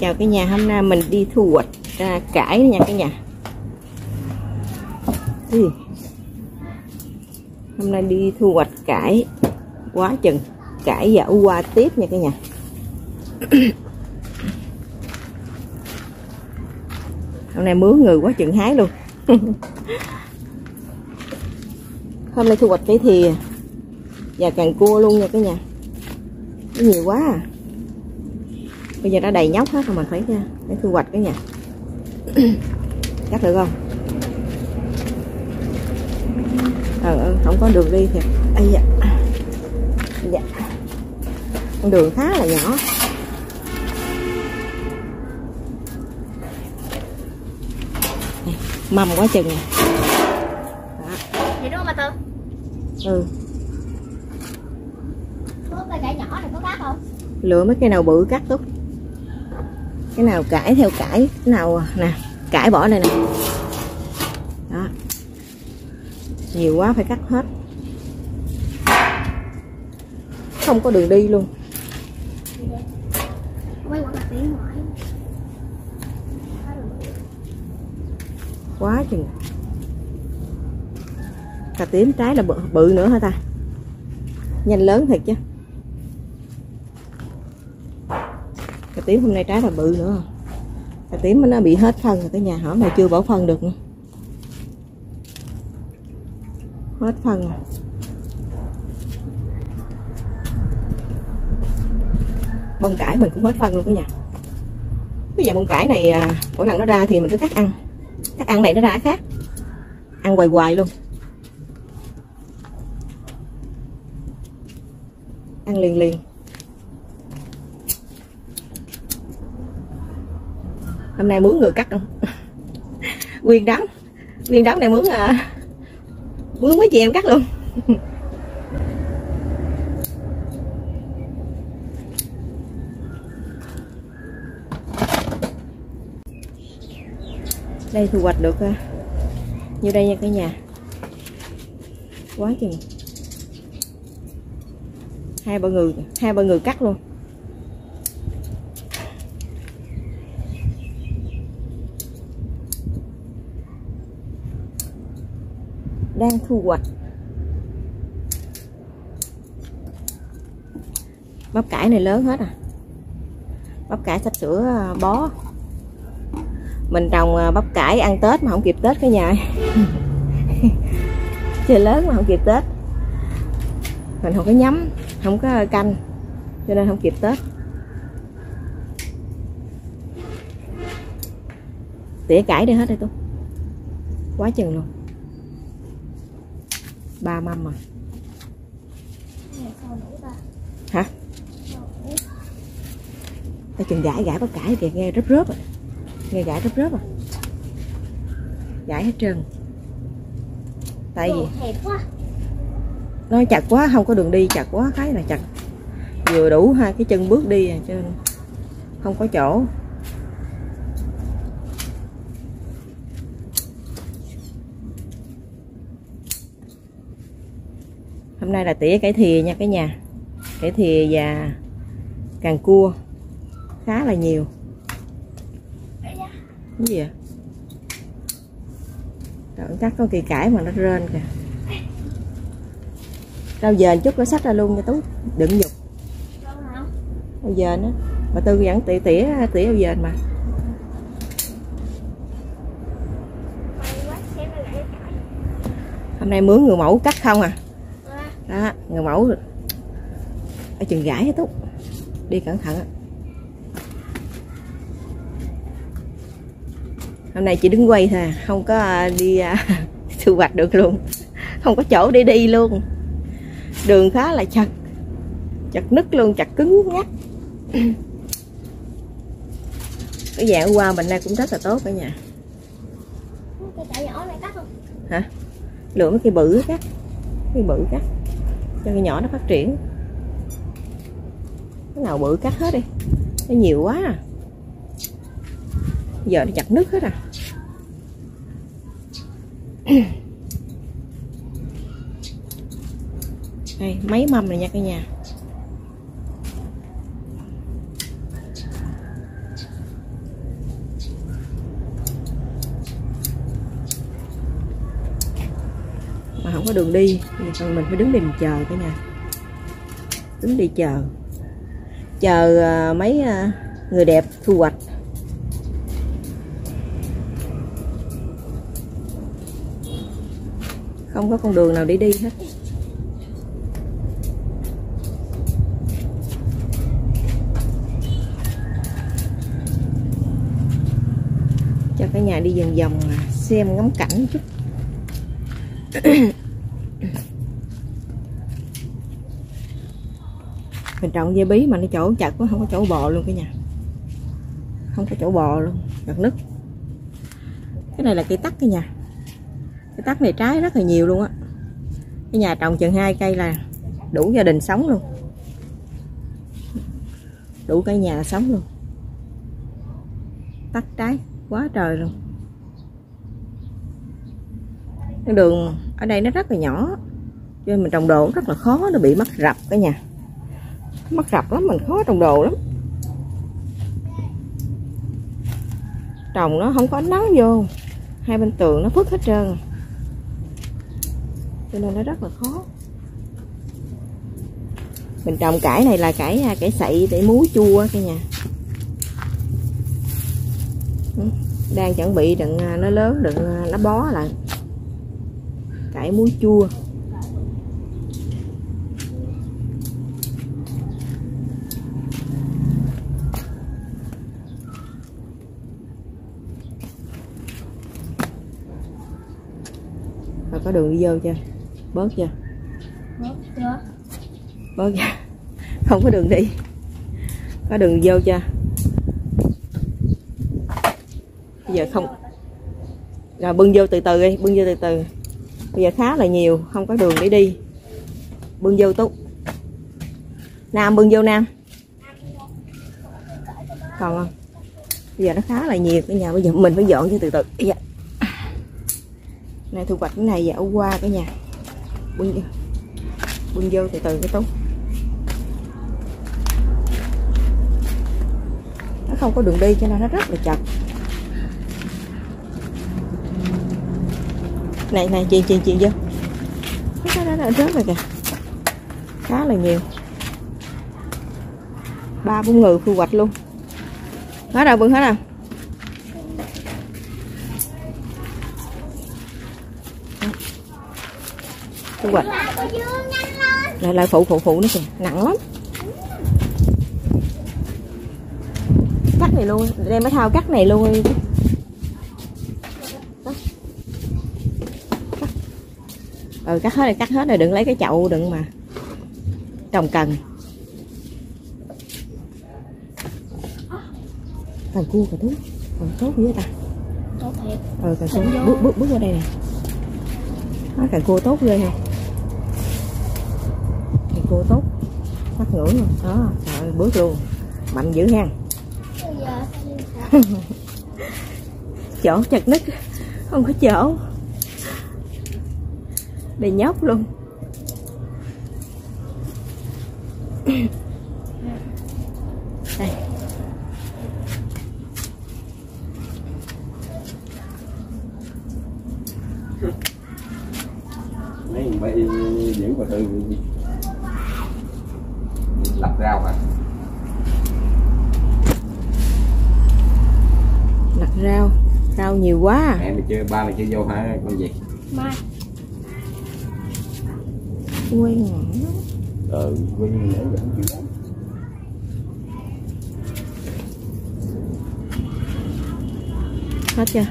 chào cả nhà hôm nay mình đi thu hoạch à, cải nha cả nhà. Ừ. hôm nay đi thu hoạch cải quá chừng cải và qua tiếp nha cả nhà. Hôm nay mướn người quá chừng hái luôn. Hôm nay thu hoạch cái thì và càng cua luôn nha cả nhà. Nhiều quá à bây giờ đã đầy nhóc hết rồi mình phải phải thu hoạch cái nhà. Cắt được không? Ờ ừ, không có đường đi thì ây dạ dạ. Con đường khá là nhỏ. Mầm quá chừng. Nè Vậy đúng không bà Tư? ừ. Có cây cải nhỏ này có cát không? lựa mấy cái nào bự cắt tốt cái nào cải theo cải cái nào nè cải bỏ đây nè. Đó. Nhiều quá phải cắt hết. Không có đường đi luôn. Quá chừng. Cà tím trái là bự, bự nữa hả ta? Nhanh lớn thiệt chứ tím hôm nay trái là bự nữa. Cà tím nó bị hết phân rồi, cái nhà hỏi mà chưa bỏ phân được nữa. hết phân rồi. bông cải mình cũng hết phân luôn cả nhà bây giờ bông cải này à, mỗi lần nó ra thì mình cứ cắt ăn. Cắt ăn này nó ra khác. Ăn hoài hoài luôn. Ăn liền liền. Hôm nay muốn người cắt không? Nguyên đám. Nguyên đám này muốn à muốn mấy chị em cắt luôn. Đây thu hoạch được à, như đây nha cả nhà. Quá chừng. Hai ba người, hai ba người cắt luôn. Đang thu hoạch. Bắp cải này lớn hết à? Bắp cải sắp sửa à, bó. Mình trồng à, bắp cải ăn tết mà không kịp tết cả nhà chơi lớn mà không kịp tết. Mình không có nhắm, không có canh, cho nên không kịp tết. Tỉa cải đi hết đây tôi. Quá chừng luôn ba mâm mà hả? Ta chừng gãi gãi bắp cải kìa nghe rớp rớp à. Nghe gãi rớp rớp à. Gãi hết trơn. Tại vì nó chặt quá không có đường đi chặt quá cái là chặt. Vừa đủ hai cái chân bước đi à, nên không có chỗ hôm nay là tỉa cải thìa nha cả nhà. Cải thìa và càng cua. Khá là nhiều. Cái gì vậy? Trời, cắt có kỳ cải mà nó rên kìa. Rau dền chút nó sách ra luôn nha tú đừng dục rau dền á. Bà tư vẫn tỉa tỉa tỉa rau dền mà. Hôm nay mướn người mẫu cắt không À, đó người mẫu. Ở chừng gãi hết tú đi cẩn thận. Hôm nay chỉ đứng quay thôi à, không có à, đi à, thu hoạch được luôn. Không có chỗ để đi luôn. Đường khá là chật. Chật nứt luôn chật cứng ngắt. Cái dạng qua mình nay cũng rất là tốt cả nhà. Cây cải nhỏ này cắt không? hả? Lựa mấy cây bự cắt cây bự cắt cho cây nhỏ nó phát triển. Cái nào bự cắt hết đi. Nó nhiều quá à. giờ nó chặt nước hết à. Đây mấy mâm này nha cả nhà. Mà không có đường đi, thì còn mình phải đứng đây mình chờ cả nhà. Đứng đi chờ. Chờ à, mấy à, người đẹp thu hoạch. Không có con đường nào để đi hết. Cho cả nhà đi vòng vòng à, xem ngắm cảnh chút mình trồng dây bí mà nó chỗ chặt quá, không có chỗ bò luôn cả nhà. Không có chỗ bò luôn, chặt nứt. Cái này là cây tắc cả nhà. Cái tắc này trái rất là nhiều luôn á. Cái nhà trồng chừng hai cây là đủ gia đình sống luôn. Đủ cả nhà sống luôn. Tắt trái quá trời luôn. Cái đường ở đây nó rất là nhỏ, cho nên mình trồng đồ rất là khó, nó bị mắc rập cả nhà. Mắc rập lắm, mình khó trồng đồ lắm. Trồng nó không có ánh nắng vô, hai bên tường nó phức hết trơn. Cho nên nó rất là khó. Mình trồng cải này là cải à, cải sậy để muối, chua cả nhà. Đang chuẩn bị đừng à, nó lớn đừng à, nó bó lại cải muối chua. Rồi có đường đi vô chưa? Bớt chưa? Bớt chưa? bớt chưa? Không có đường đi. Có đường vô chưa? Bây giờ không. Rồi bưng vô từ từ đi bưng vô từ từ bây giờ khá là nhiều, không có đường để đi. Bưng vô tú nam bưng vô nam. Còn không? Bây giờ nó khá là nhiều, cái nhà bây giờ mình phải dọn cho từ từ. Dạ. này thu hoạch cái này dạo qua cái nhà. Bưng vô. Bưng vô từ từ cái tú nó không có đường đi cho nên nó rất là chật. Này này chị chị chị vô. Cái đó đó, rớt rồi kìa. Khá là nhiều. Ba bốn người thu hoạch luôn. Hết rồi bưng hết rồi. Thu hoạch. Lại lại lại phụ phụ phụ nó kìa. Nặng lắm. Cắt này luôn đem cái thao cắt này luôn ừ cắt hết rồi cắt hết rồi đừng lấy cái chậu đừng mà. Trồng cần. Cần cua cả thú còn tốt với ta? Tốt thiệt. ừ cần cua bước bước bước qua đây nè. Nó cần cua tốt ghê ha. Cần cua tốt. Mắt ngưỡng luôn. Đó trời ơi, bước luôn. Mạnh dữ ha chỗ chặt nứt không có chỗ đầy nhóc luôn. Đây. Mấy bay giữ mà tư lặt rau hả lặt rau. Rau nhiều quá à. mẹ mày chưa ba mày chưa vô hả con gì? Mai. Quen ngỏ ờ quên nữa vẫn chịu lắm hết chưa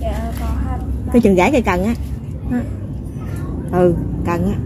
Dạ còn hai. cái chừng gãy cây cần á Đó. ừ cần á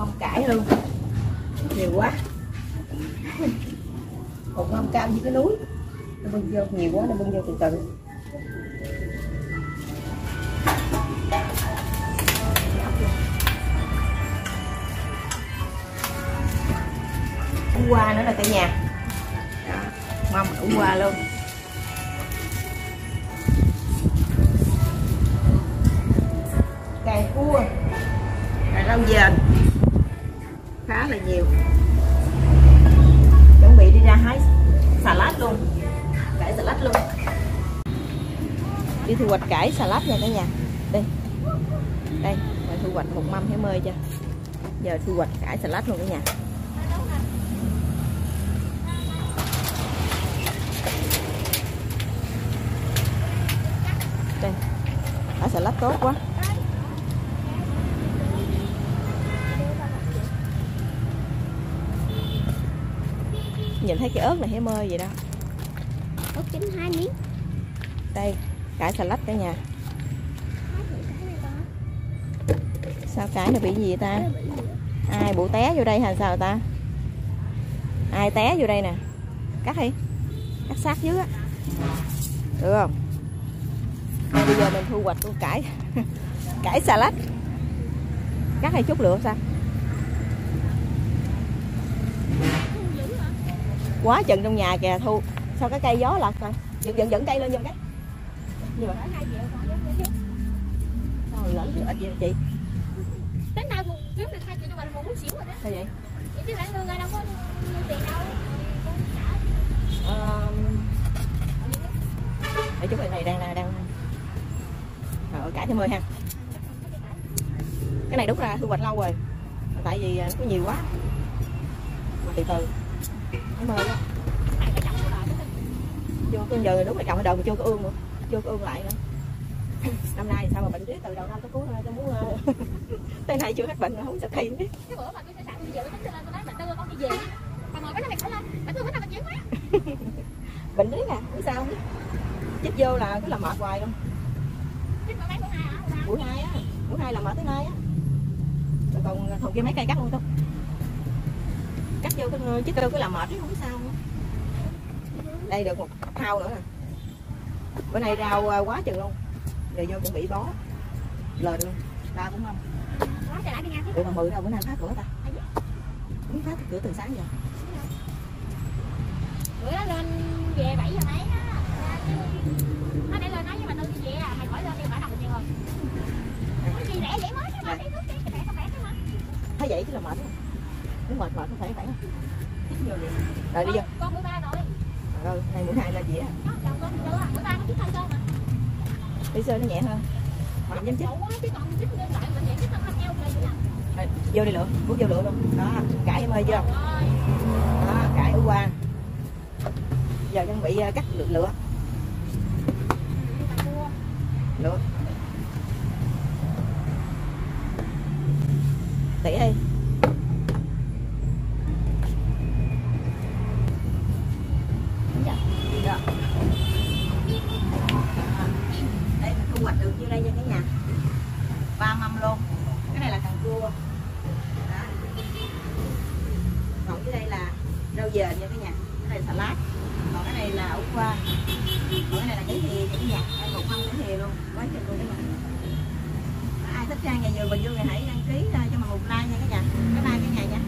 mâm cải luôn nhiều quá. Một mâm cao như cái núi. Nó bưng vô nhiều quá nó bưng vô từ từ. Ú qua nữa là cả nhà. Đó, mâm ủ qua luôn. Cà cua. Cà rau dền khá là nhiều. Chuẩn bị đi ra hái salad luôn. Cải salad luôn. Đi thu hoạch cải salad nha cả nhà. Đây. Đây rồi thu hoạch một mâm hẻ mơi cho. Giờ thu hoạch cải salad luôn cả nhà. Đây. Cải salad tốt quá. Nhìn thấy cái ớt này hé mơi vậy đó. Ớt chín hai miếng. Đây cải salad cả nhà. Sao cải nó bị gì vậy ta? Ai bụ té vô đây hay sao ta? Ai té vô đây nè? Cắt đi. Cắt sát dưới á. Được không? Bây giờ mình thu hoạch con cải. Cải salad cắt hay chút lựa sao quá chừng trong nhà kìa thu. Sao cái cây gió lật rồi? Dẫn dẫn dẫn cây lên giùm cái. Gì mà sao ít vậy chị? Tính nào cũng kiếm được hai triệu nhưng mà muốn xỉu rồi đó. Sao vậy? Chứ bạn người đâu có tiền đâu. Để chút này đang đang đang. Rồi cải thêm mười ha. Cái này đúng ra thu hoạch lâu rồi. Tại vì à, có nhiều quá. Mà từ từ mơ đó vô cái giờ đúng là ở đầu mà chưa có ương nữa. Chưa có ương lại nữa. Năm nay sao mà bệnh riết từ đầu năm tới cuối năm tôi muốn ờ, tới nay chưa hết bệnh không sao biết cái bữa mà tôi sẽ giờ tôi tính lên tôi nói bạn tôi con đi về. Mà ngồi cái nó mày khỏi lên bạn tôi cái nào mình chịu quá. Bệnh riết à biết sao. Không chích vô là cứ làm mệt hoài luôn. Mấy bữa nay hả? Buổi hai á buổi hai là mở tới nay á. Còn thằng kia mấy cây cắt luôn không cắt vô cái chứ đâu cứ làm mệt chứ không biết sao nữa. đây được một thao nữa nè. Bữa nay rau à, quá chừng luôn. Rồi vô cũng bị bó. Lời luôn. Ba cũng không. Ủa mà mười đâu bữa nay phá cửa ta? Không phá cửa từ sáng giờ? Bữa đó lên về 7 giờ mấy á. Nó để lên nói với bà tôi đi về à mày khỏi lên đi bả đồng nhiều rồi. Cái gì rẻ vậy mới mà không chứ mà thấy vậy chứ là mệt không nếu mệt mệt không phải phải không Chích vô vậy. Rồi đi vô. Con bữa ba rồi. Rồi này mũi hai là gì á bữa mà đi sơ nó nhẹ hơn không dám chích vô đi lựa bước vô lựa luôn. Đó cải em ơi chưa đó cải ở qua. Giờ chuẩn bị ờ, cắt lựa lựa. Lựa. Tỉ đi cả nhà. Ba mâm luôn. Cái này là càng cua còn dưới đây là rau dền nha cả nhà. Cái này là salad. Còn cái này là ủ qua. Còn cái này là cái hề nha cả nhà. Em một mâm cái hề luôn. Quá trời luôn các bạn. Ai thích trang ngày vừa bình dương thì hãy đăng ký à, cho mình một like nha các nhà. Cái like cả nhà nha.